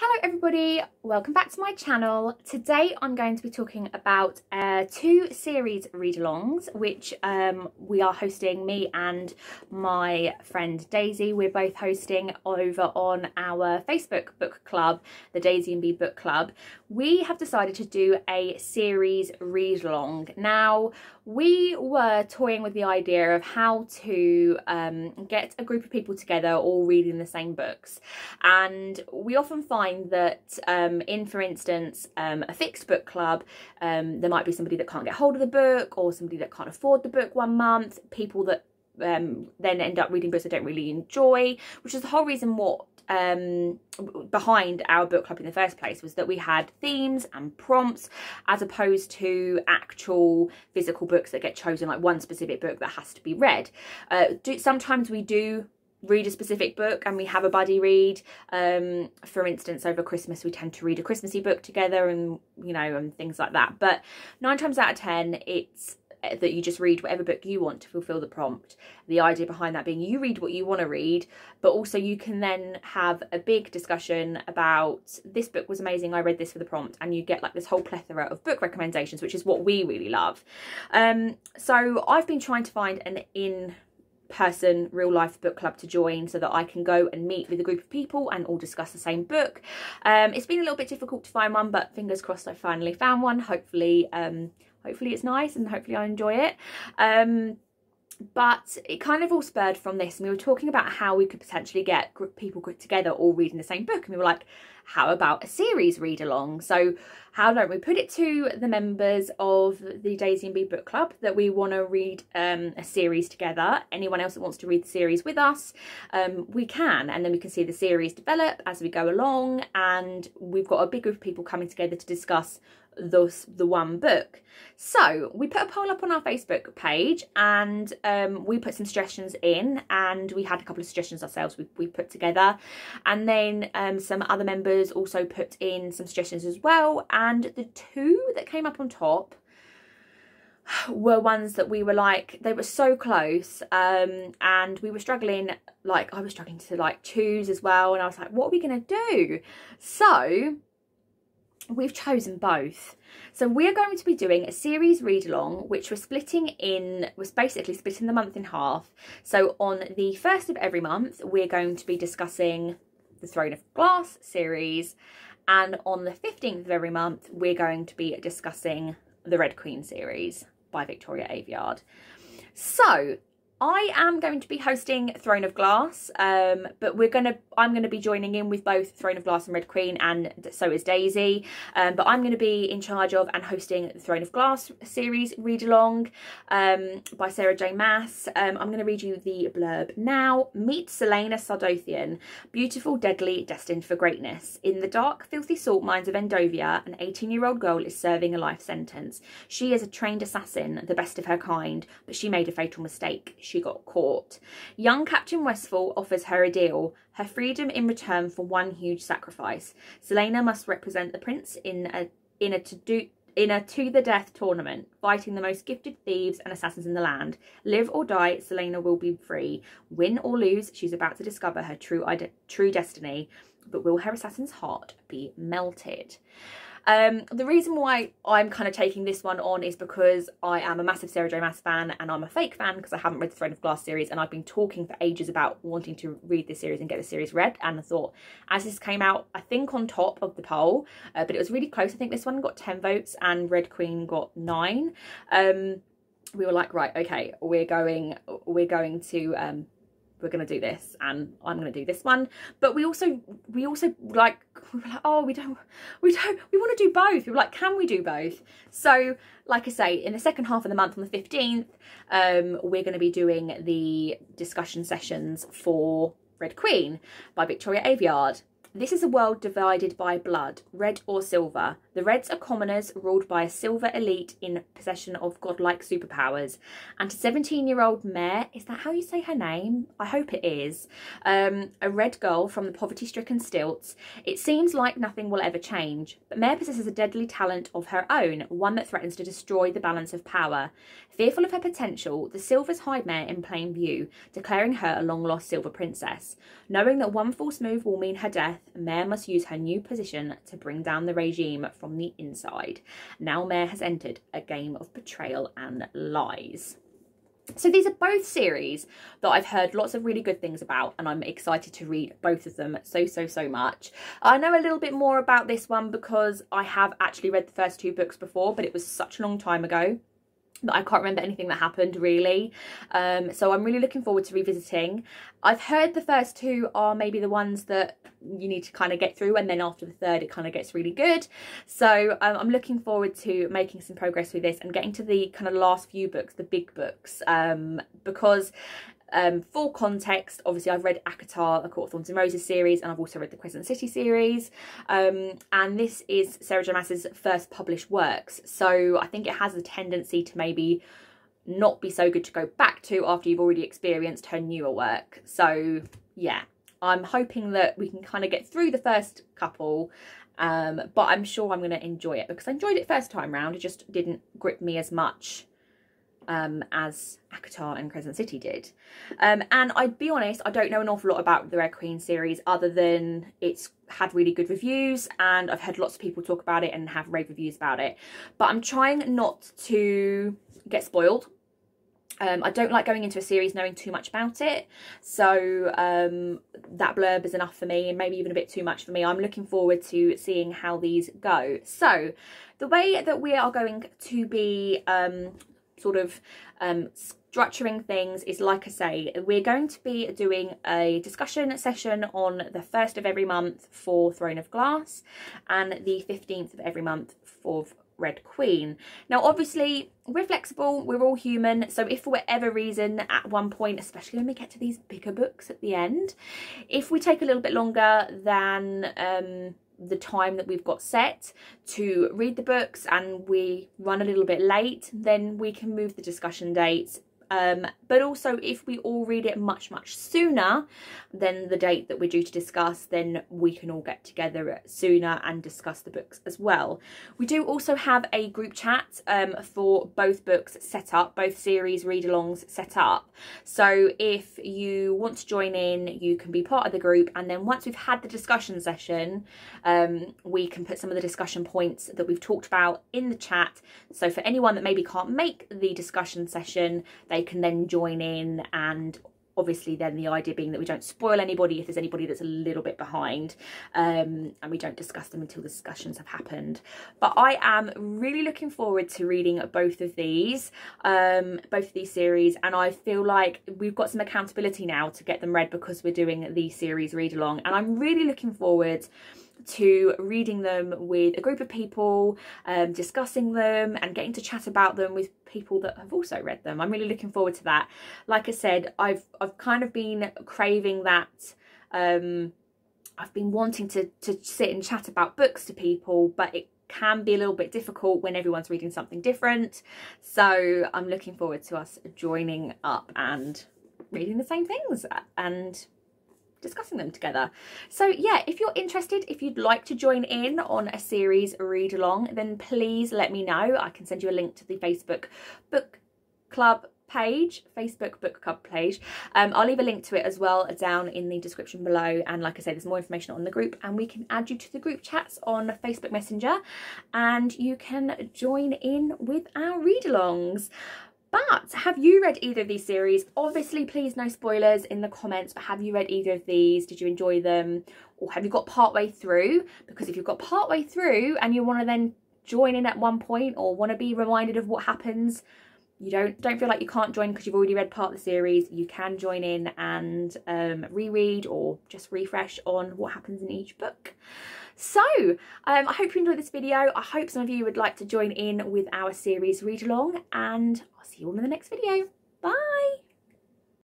Hello everybody, welcome back to my channel. Today I'm going to be talking about uh, two series read-alongs which um, we are hosting, me and my friend Daisy. We're both hosting over on our Facebook book club, the Daisy and Bee Book Club. We have decided to do a series read-along. Now we were toying with the idea of how to um, get a group of people together all reading the same books. And we often find that um, in for instance um, a fixed book club um, there might be somebody that can't get hold of the book or somebody that can't afford the book one month people that um, then end up reading books I don't really enjoy which is the whole reason what um, behind our book club in the first place was that we had themes and prompts as opposed to actual physical books that get chosen like one specific book that has to be read. Uh, do, sometimes we do read a specific book and we have a buddy read um for instance over christmas we tend to read a christmassy book together and you know and things like that but nine times out of ten it's that you just read whatever book you want to fulfill the prompt. The idea behind that being you read what you want to read, but also you can then have a big discussion about this book was amazing, I read this for the prompt, and you get like this whole plethora of book recommendations, which is what we really love. Um, so I've been trying to find an in person real life book club to join so that I can go and meet with a group of people and all discuss the same book. Um, it's been a little bit difficult to find one but fingers crossed I finally found one. Hopefully um, hopefully it's nice and hopefully I enjoy it. Um, but it kind of all spurred from this and we were talking about how we could potentially get people together all reading the same book and we were like how about a series read along so how don't we put it to the members of the daisy and bee book club that we want to read um, a series together anyone else that wants to read the series with us um, we can and then we can see the series develop as we go along and we've got a big group of people coming together to discuss thus the one book. So we put a poll up on our Facebook page and um, we put some suggestions in and we had a couple of suggestions ourselves we, we put together. And then um, some other members also put in some suggestions as well. And the two that came up on top were ones that we were like they were so close um, and we were struggling like I was struggling to like choose as well. And I was like what are we gonna do? So we've chosen both. So we're going to be doing a series read along, which we're splitting in, was basically splitting the month in half. So on the first of every month, we're going to be discussing the Throne of Glass series. And on the 15th of every month, we're going to be discussing the Red Queen series by Victoria Aveyard. So I am going to be hosting Throne of Glass, um, but we're gonna I'm gonna be joining in with both Throne of Glass and Red Queen, and so is Daisy. Um, but I'm going to be in charge of and hosting the Throne of Glass series read along um, by Sarah J. Maas. Um, I'm going to read you the blurb now. Meet Celaena Sardothien, beautiful, deadly, destined for greatness. In the dark, filthy salt mines of Endovier, an 18-year-old girl is serving a life sentence. She is a trained assassin, the best of her kind, but she made a fatal mistake she got caught. Young Captain Westfall offers her a deal, her freedom in return for one huge sacrifice. Celaena must represent the prince in a in a to do in a to the death tournament, fighting the most gifted thieves and assassins in the land. Live or die, Celaena will be free. Win or lose, she's about to discover her true true destiny. But will her assassin's heart be melted? Um, the reason why I'm kind of taking this one on is because I am a massive Sarah J. Maas fan and I'm a fake fan because I haven't read the Throne of Glass series and I've been talking for ages about wanting to read this series and get the series read and I thought as this came out I think on top of the poll uh, but it was really close. I think this one got 10 votes and Red Queen got 9 um, we were like right okay we're going we're going to um, we're going to do this and I'm going to do this one. But we also, we also like, we were like, oh, we don't, we don't, we want to do both. We were like, can we do both? So like I say, in the second half of the month on the 15th, um, we're going to be doing the discussion sessions for Red Queen by Victoria Aveyard. This is a world divided by blood, red or silver. The Reds are commoners ruled by a silver elite in possession of godlike superpowers. And to 17 year old Mare, is that how you say her name? I hope it is. Um, a red girl from the poverty stricken stilts. It seems like nothing will ever change, but Mare possesses a deadly talent of her own, one that threatens to destroy the balance of power. Fearful of her potential, the Silvers hide Mare in plain view, declaring her a long lost silver princess. Knowing that one false move will mean her death, Mare must use her new position to bring down the regime from the inside. Now Mare has entered a game of betrayal and lies. So these are both series that I've heard lots of really good things about and I'm excited to read both of them so, so, so much. I know a little bit more about this one because I have actually read the first two books before, but it was such a long time ago I can't remember anything that happened really. Um, so I'm really looking forward to revisiting. I've heard the first two are maybe the ones that you need to kind of get through and then after the third it kind of gets really good. So um, I'm looking forward to making some progress with this and getting to the kind of last few books, the big books, um, because um, for context, obviously I've read ACOTAR, A Court of Thorns and Roses series, and I've also read the Crescent City series. Um, and this is Sarah J Maas's first published works. So I think it has a tendency to maybe not be so good to go back to after you've already experienced her newer work. So yeah, I'm hoping that we can kind of get through the first couple um, but I'm sure I'm going to enjoy it because I enjoyed it first time round. It just didn't grip me as much um, as ACOTAR and Crescent City did. Um, and I'd be honest, I don't know an awful lot about the Red Queen series other than it's had really good reviews and I've heard lots of people talk about it and have rave reviews about it. But I'm trying not to get spoiled. Um, I don't like going into a series knowing too much about it. So um, that blurb is enough for me and maybe even a bit too much for me. I'm looking forward to seeing how these go. So the way that we are going to be um, sort of um, structuring things is like I say, we're going to be doing a discussion session on the first of every month for Throne of Glass and the 15th of every month for Red Queen. Now, obviously, we're flexible, we're all human, so if for whatever reason at one point, especially when we get to these bigger books at the end, if we take a little bit longer than um, the time that we've got set to read the books and we run a little bit late, then we can move the discussion dates um, but also if we all read it much, much sooner than the date that we're due to discuss, then we can all get together sooner and discuss the books as well. We do also have a group chat um, for both books set up, both series read-alongs set up. So if you want to join in, you can be part of the group. And then once we've had the discussion session, um, we can put some of the discussion points that we've talked about in the chat. So for anyone that maybe can't make the discussion session, they they can then join in and obviously then the idea being that we don't spoil anybody if there's anybody that's a little bit behind um, and we don't discuss them until the discussions have happened. But I am really looking forward to reading both of these um, both of these series and I feel like we've got some accountability now to get them read because we're doing the series read along and I'm really looking forward to reading them with a group of people, um, discussing them and getting to chat about them with people that have also read them. I'm really looking forward to that. Like I said, I've I've kind of been craving that um, I've been wanting to to sit and chat about books to people, but it can be a little bit difficult when everyone's reading something different. So I'm looking forward to us joining up and reading the same things and discussing them together. So yeah, if you're interested, if you'd like to join in on a series read along, then please let me know. I can send you a link to the Facebook book club page facebook book club page um, i'll leave a link to it as well down in the description below and like i say there's more information on the group and we can add you to the group chats on facebook messenger and you can join in with our read-alongs but have you read either of these series? Obviously, please no spoilers in the comments, but have you read either of these? Did you enjoy them? Or have you got partway through? Because if you've got partway through and you want to then join in at one point or want to be reminded of what happens, you don't don't feel like you can't join because you've already read part of the series. You can join in and um, reread or just refresh on what happens in each book. So um, I hope you enjoyed this video. I hope some of you would like to join in with our series read along and I'll see you all in the next video. Bye.